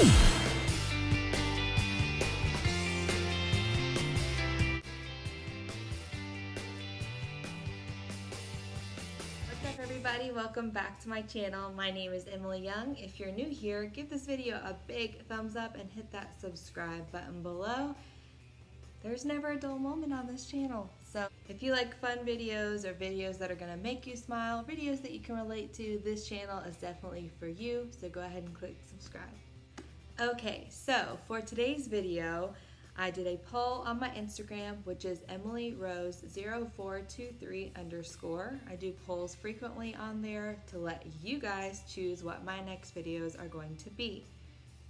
What's up everybody? Welcome back to my channel. My name is Emily Young. If you're new here, give this video a big thumbs up and hit that subscribe button below. There's never a dull moment on this channel. So if you like fun videos or videos that are gonna make you smile, videos that you can relate to, this channel is definitely for you. So go ahead and click subscribe. Okay, so for today's video, I did a poll on my Instagram, which is Emily Rose 0423 underscore. I do polls frequently on there to let you guys choose what my next videos are going to be.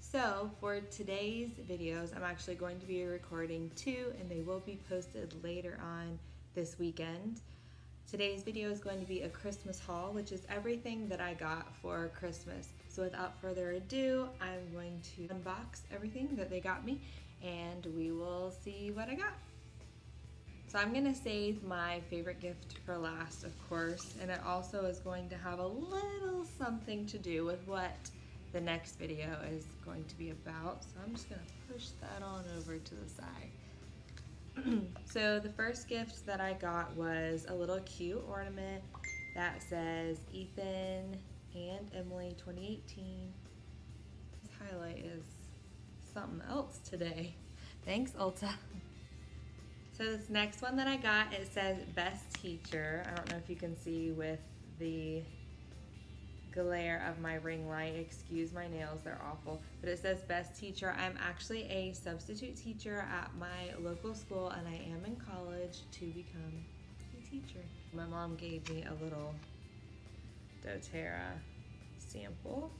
So for today's videos, I'm actually going to be recording two and they will be posted later on this weekend. Today's video is going to be a Christmas haul, which is everything that I got for Christmas. So without further ado, I'm going to unbox everything that they got me and we will see what I got. So I'm gonna save my favorite gift for last, of course, and it also is going to have a little something to do with what the next video is going to be about. So I'm just gonna push that on over to the side. so the first gift that I got was a little cute ornament that says Ethan and Emily 2018. This highlight is something else today. Thanks, Ulta. So this next one that I got, it says best teacher. I don't know if you can see with the glare of my ring light. Excuse my nails, they're awful. But it says best teacher. I'm actually a substitute teacher at my local school and I am in college to become a teacher. My mom gave me a little doTERRA sample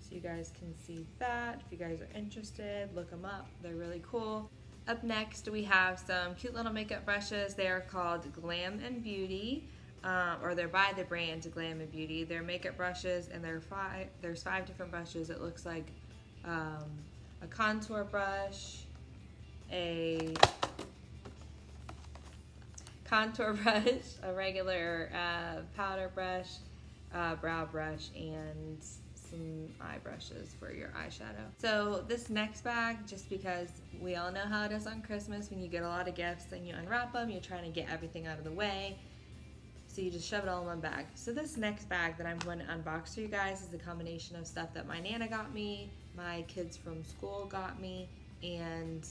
so you guys can see that. If you guys are interested, look them up. They're really cool. Up next, we have some cute little makeup brushes. They are called Glam and Beauty, um, or they're by the brand Glam and Beauty. They're makeup brushes, and they're five. There's five different brushes. It looks like um, a contour brush, a contour brush, a regular uh, powder brush, uh, brow brush, and some eye brushes for your eyeshadow. So this next bag, just because we all know how it is on Christmas when you get a lot of gifts and you unwrap them, you're trying to get everything out of the way. So you just shove it all in one bag. So this next bag that I'm going to unbox for you guys is a combination of stuff that my Nana got me, my kids from school got me, and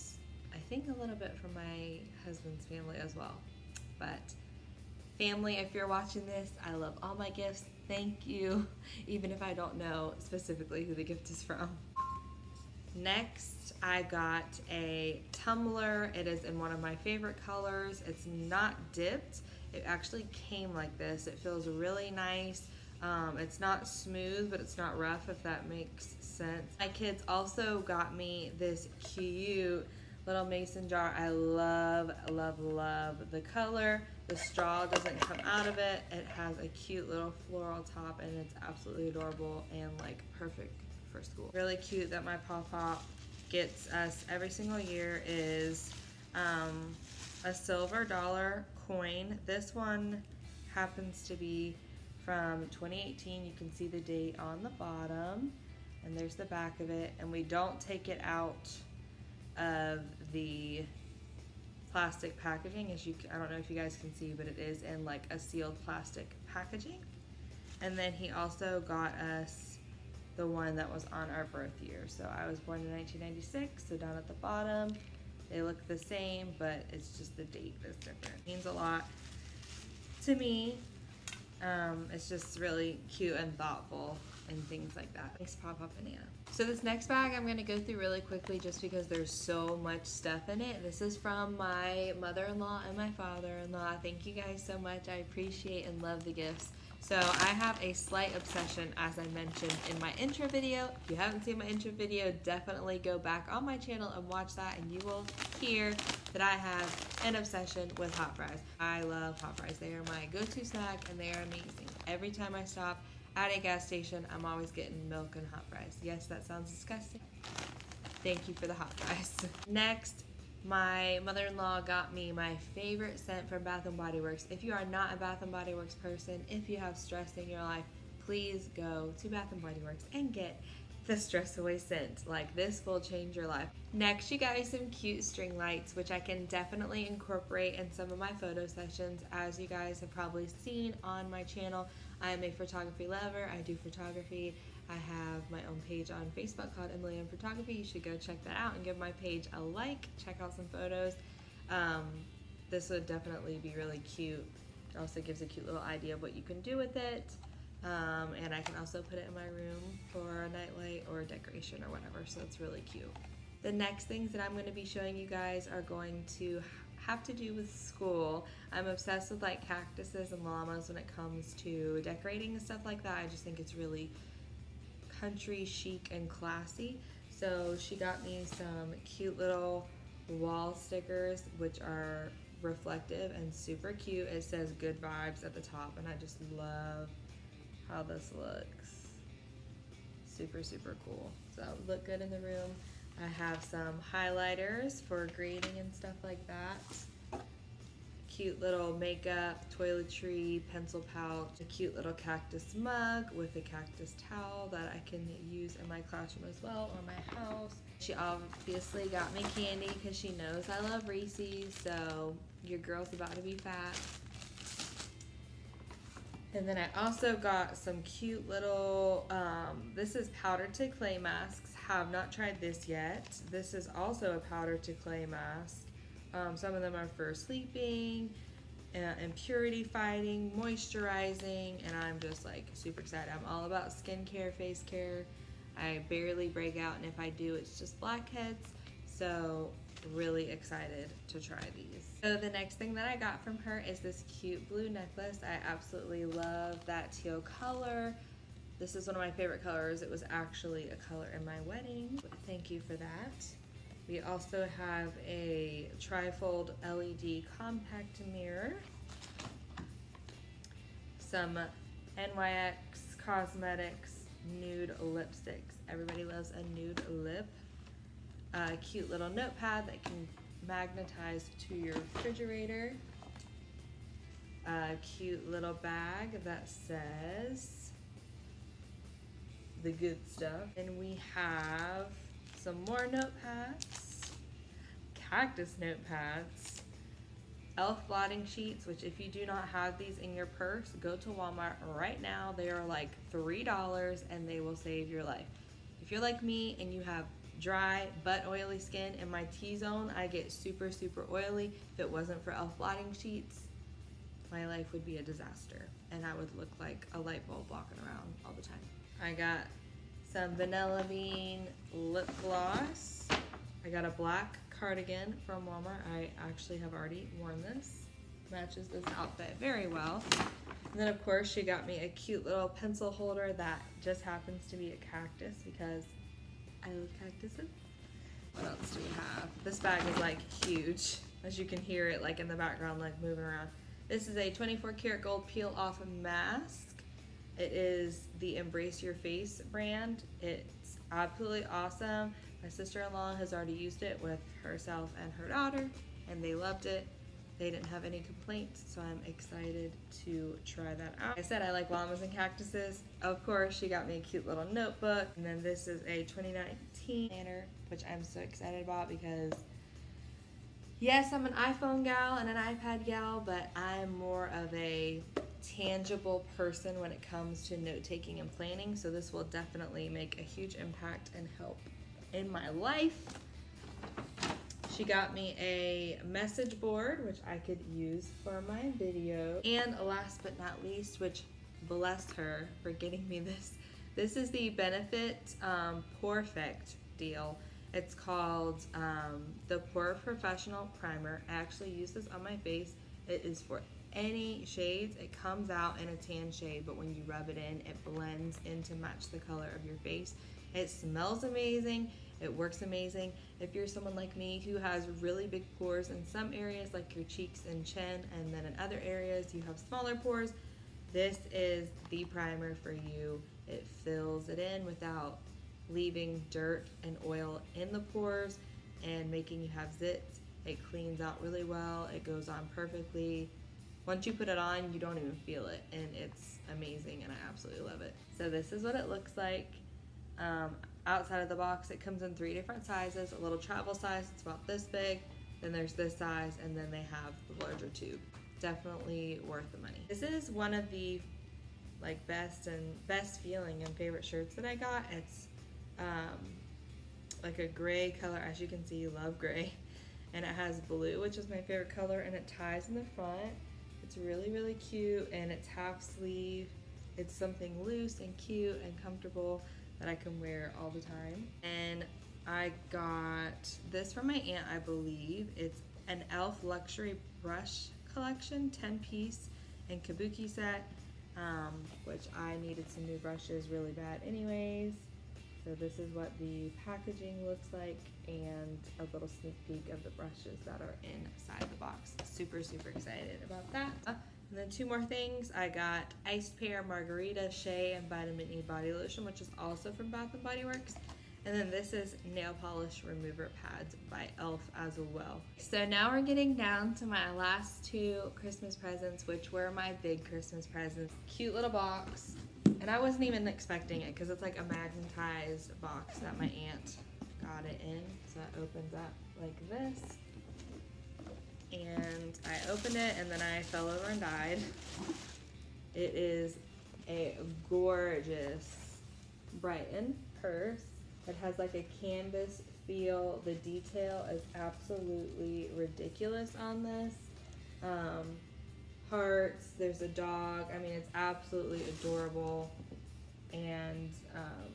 I think a little bit from my husband's family as well. But family, if you're watching this, I love all my gifts thank you, even if I don't know specifically who the gift is from. Next, I got a tumbler. It is in one of my favorite colors. It's not dipped. It actually came like this. It feels really nice. Um, it's not smooth, but it's not rough, if that makes sense. My kids also got me this cute little mason jar. I love, love, love the color. The straw doesn't come out of it. It has a cute little floral top and it's absolutely adorable and like perfect for school. Really cute that my Paw Pop gets us every single year is um, a silver dollar coin. This one happens to be from 2018. You can see the date on the bottom and there's the back of it and we don't take it out of the plastic packaging. As you, I don't know if you guys can see, but it is in like a sealed plastic packaging. And then he also got us the one that was on our birth year. So I was born in 1996, so down at the bottom, they look the same, but it's just the date that's different. It means a lot to me. Um, it's just really cute and thoughtful and things like that. Thanks Pop Up Banana. So this next bag I'm going to go through really quickly just because there's so much stuff in it. This is from my mother-in-law and my father-in-law. Thank you guys so much. I appreciate and love the gifts. So I have a slight obsession, as I mentioned in my intro video. If you haven't seen my intro video, definitely go back on my channel and watch that and you will hear that I have an obsession with hot fries. I love hot fries. They are my go-to snack and they are amazing. Every time I stop at a gas station, I'm always getting milk and hot fries. Yes, that sounds disgusting. Thank you for the hot fries. Next, my mother-in-law got me my favorite scent from Bath & Body Works. If you are not a Bath & Body Works person, if you have stress in your life, please go to Bath & Body Works and get the stress away scent. Like this will change your life. Next, you got some cute string lights, which I can definitely incorporate in some of my photo sessions. As you guys have probably seen on my channel, I am a photography lover. I do photography. I have my own page on Facebook called Emily Ann Photography. You should go check that out and give my page a like. Check out some photos. Um, this would definitely be really cute. It also gives a cute little idea of what you can do with it. Um, and I can also put it in my room for a nightlight or a decoration or whatever, so it's really cute. The next things that I'm going to be showing you guys are going to have to do with school. I'm obsessed with like cactuses and llamas when it comes to decorating and stuff like that. I just think it's really country chic and classy. So she got me some cute little wall stickers which are reflective and super cute. It says good vibes at the top and I just love how this looks. Super, super cool. So look good in the room. I have some highlighters for grading and stuff like that. Cute little makeup, toiletry, pencil pouch, a cute little cactus mug with a cactus towel that I can use in my classroom as well or my house. She obviously got me candy because she knows I love Reese's, so your girl's about to be fat. And then I also got some cute little, um, this is powder to clay masks. Have not tried this yet. This is also a powder to clay mask. Um, some of them are for sleeping, uh, impurity fighting, moisturizing, and I'm just like super excited. I'm all about skincare, face care. I barely break out, and if I do, it's just blackheads. So really excited to try these. So the next thing that I got from her is this cute blue necklace. I absolutely love that teal color. This is one of my favorite colors. It was actually a color in my wedding. Thank you for that. We also have a trifold LED compact mirror. Some NYX Cosmetics nude lipsticks. Everybody loves a nude lip a cute little notepad that can magnetize to your refrigerator. A cute little bag that says the good stuff. And we have some more notepads, cactus notepads, e.l.f. blotting sheets, which if you do not have these in your purse, go to Walmart right now. They are like $3 and they will save your life. If you're like me and you have dry but oily skin. In my T-zone, I get super, super oily. If it wasn't for e.l.f. blotting sheets, my life would be a disaster and I would look like a light bulb walking around all the time. I got some Vanilla Bean lip gloss. I got a black cardigan from Walmart. I actually have already worn this. Matches this outfit very well. And then of course she got me a cute little pencil holder that just happens to be a cactus because I love cactuses. What else do we have? This bag is like huge. As you can hear it like in the background like moving around. This is a 24 karat gold peel off mask. It is the Embrace Your Face brand. It's absolutely awesome. My sister-in-law has already used it with herself and her daughter and they loved it. They didn't have any complaints, so I'm excited to try that out. Like I said I like llamas and cactuses. Of course, she got me a cute little notebook. And then this is a 2019 planner, which I'm so excited about because yes, I'm an iPhone gal and an iPad gal, but I'm more of a tangible person when it comes to note taking and planning. So this will definitely make a huge impact and help in my life. She got me a message board, which I could use for my video. And last but not least, which bless her for getting me this, this is the Benefit um, Porefect deal. It's called um, the Pore Professional Primer. I actually use this on my face. It is for any shades. It comes out in a tan shade, but when you rub it in, it blends in to match the color of your face. It smells amazing. It works amazing. If you're someone like me who has really big pores in some areas like your cheeks and chin and then in other areas you have smaller pores, this is the primer for you. It fills it in without leaving dirt and oil in the pores and making you have zits. It cleans out really well. It goes on perfectly. Once you put it on, you don't even feel it and it's amazing and I absolutely love it. So this is what it looks like. Um, outside of the box. It comes in three different sizes. A little travel size, it's about this big. Then there's this size, and then they have the larger tube. Definitely worth the money. This is one of the like best and best feeling and favorite shirts that I got. It's um, like a gray color, as you can see, love gray. And it has blue, which is my favorite color, and it ties in the front. It's really, really cute, and it's half sleeve. It's something loose and cute and comfortable that I can wear all the time. And I got this from my aunt, I believe. It's an e.l.f. luxury brush collection, 10 piece and kabuki set, um, which I needed some new brushes really bad anyways. So this is what the packaging looks like and a little sneak peek of the brushes that are inside the box. Super, super excited about that. And then two more things. I got Iced Pear Margarita Shea and Vitamin E Body Lotion, which is also from Bath & Body Works. And then this is nail polish remover pads by e.l.f. as well. So now we're getting down to my last two Christmas presents, which were my big Christmas presents. Cute little box. And I wasn't even expecting it because it's like a magnetized box that my aunt got it in. So it opens up like this. And I opened it and then I fell over and died. It is a gorgeous Brighton purse it has like a canvas feel. The detail is absolutely ridiculous on this. Um, hearts, there's a dog. I mean, it's absolutely adorable. And um,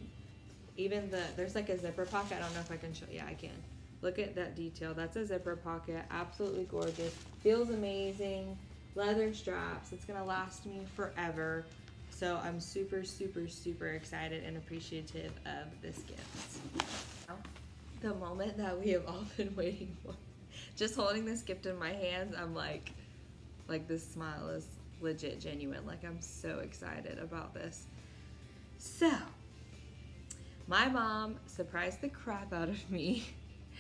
even the, there's like a zipper pocket. I don't know if I can show, yeah, I can. Look at that detail. That's a zipper pocket. Absolutely gorgeous. Feels amazing. Leather straps. It's gonna last me forever. So I'm super, super, super excited and appreciative of this gift. The moment that we have all been waiting for. Just holding this gift in my hands, I'm like, like this smile is legit genuine. Like I'm so excited about this. So, my mom surprised the crap out of me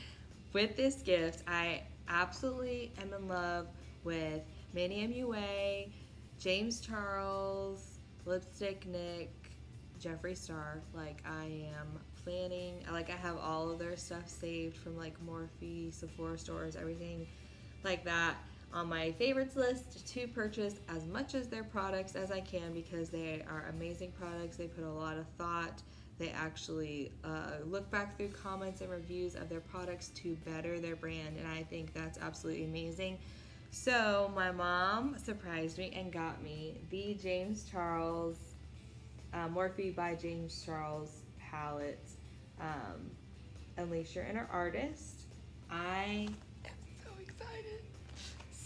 with this gift. I absolutely am in love with Manny MUA, James Charles, Lipstick Nick, Jeffree Star. Like I am planning, like I have all of their stuff saved from like Morphe, Sephora stores, everything like that on my favorites list to purchase as much as their products as I can because they are amazing products. They put a lot of thought. They actually uh, look back through comments and reviews of their products to better their brand, and I think that's absolutely amazing. So my mom surprised me and got me the James Charles uh, Morphe by James Charles palette. Um, Unleash Your Inner Artist. I.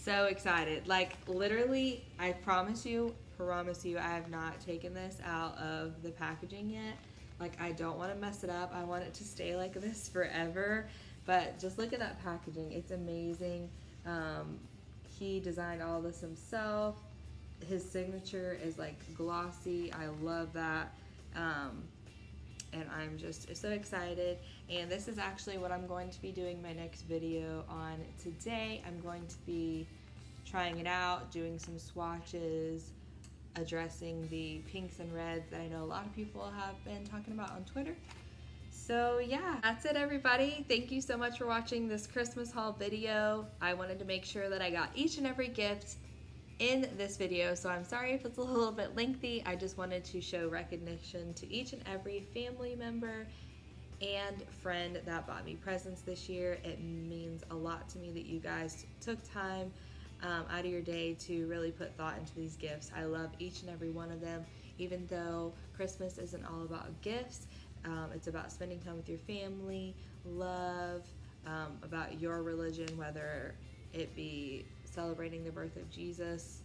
So excited. Like literally, I promise you, promise you, I have not taken this out of the packaging yet. Like I don't want to mess it up. I want it to stay like this forever. But just look at that packaging. It's amazing. Um, he designed all this himself. His signature is like glossy. I love that. Um, and I'm just so excited. And this is actually what I'm going to be doing my next video on today. I'm going to be trying it out, doing some swatches, addressing the pinks and reds that I know a lot of people have been talking about on Twitter. So yeah, that's it everybody. Thank you so much for watching this Christmas haul video. I wanted to make sure that I got each and every gift in this video, so I'm sorry if it's a little bit lengthy. I just wanted to show recognition to each and every family member and friend that bought me presents this year. It means a lot to me that you guys took time um, out of your day to really put thought into these gifts. I love each and every one of them, even though Christmas isn't all about gifts. Um, it's about spending time with your family, love, um, about your religion, whether it be celebrating the birth of Jesus,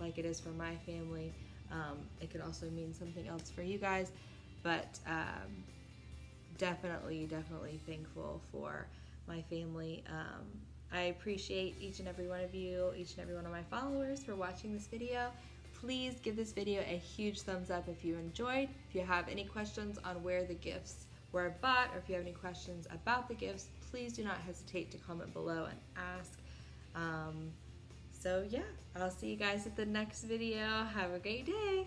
like it is for my family. Um, it could also mean something else for you guys, but um, definitely, definitely thankful for my family. I appreciate each and every one of you, each and every one of my followers for watching this video please give this video a huge thumbs up if you enjoyed. If you have any questions on where the gifts were bought or if you have any questions about the gifts, please do not hesitate to comment below and ask. Um, so yeah, I'll see you guys at the next video. Have a great day.